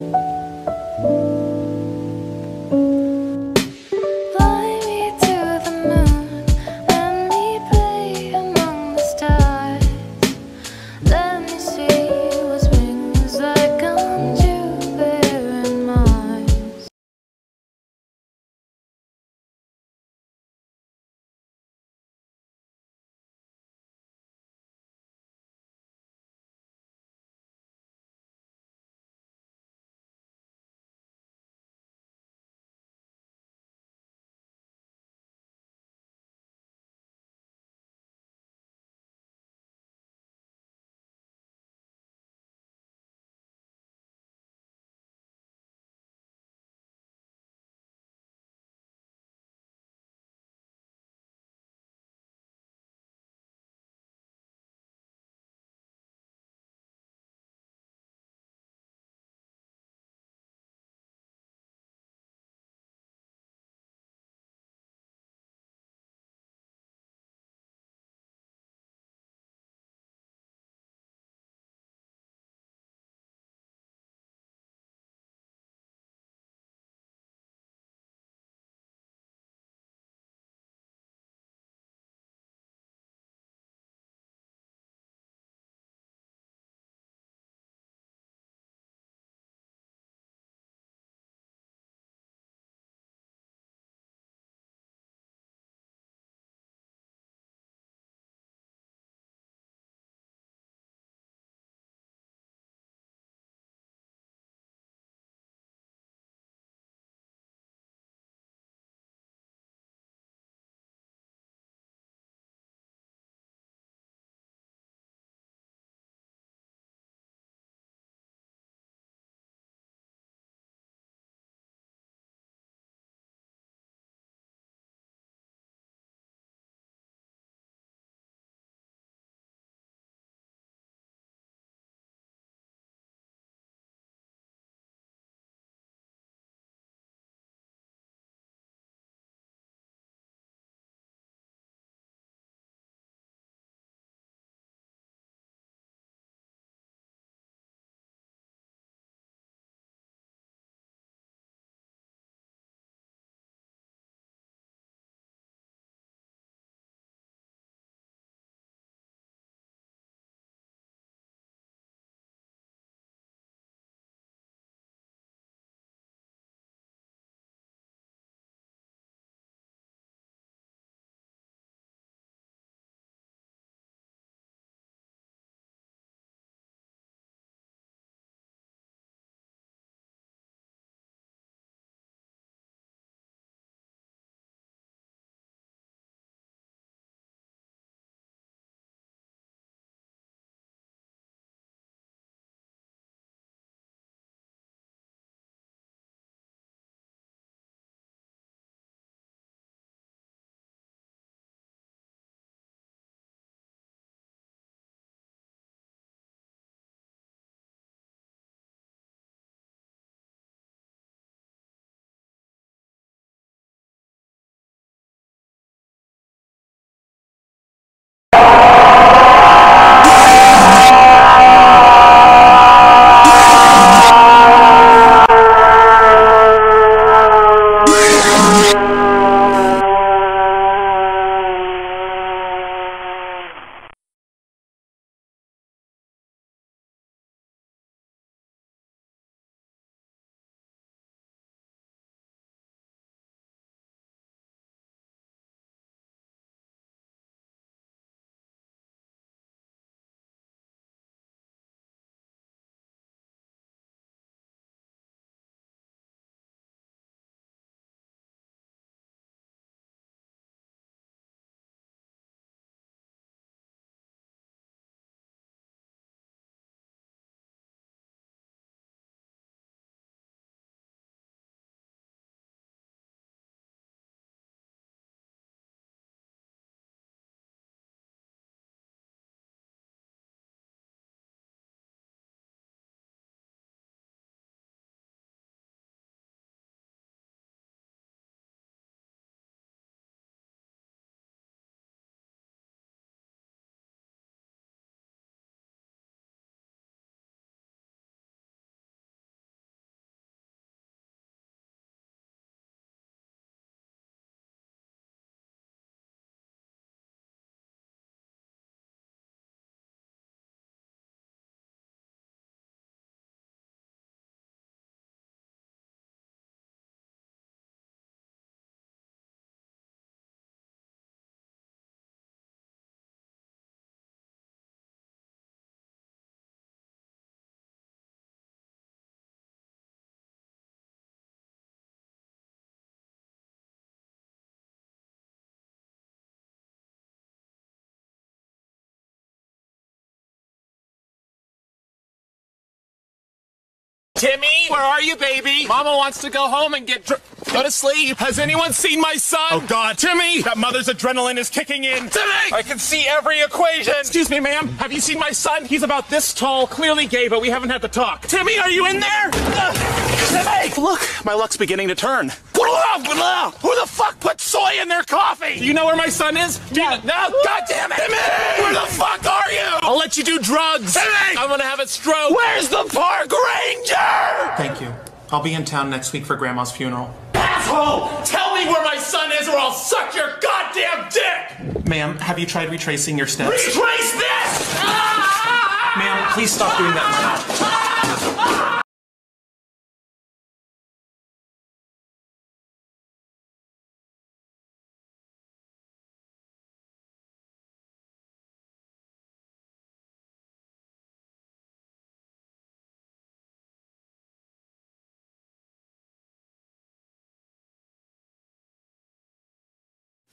you Timmy, where are you, baby? Mama wants to go home and get dr- go to sleep. Has anyone seen my son? Oh God, Timmy! that mother's adrenaline is kicking in. Timmy! I can see every equation. Excuse me, ma'am. Have you seen my son? He's about this tall, clearly gay, but we haven't had the talk. Timmy, are you in there? Timmy! Look, my luck's beginning to turn. Who the fuck put soy in their coffee? Do you know where my son is? Do you- no, God damn it! Timmy! Where the fuck are you? I'll let you do drugs. Timmy! I'm gonna have a stroke. Where's the park ranger? Thank you. I'll be in town next week for Grandma's funeral. Asshole! Tell me where my son is or I'll suck your goddamn dick! Ma'am, have you tried retracing your steps? Retrace this! Ma'am, please stop doing that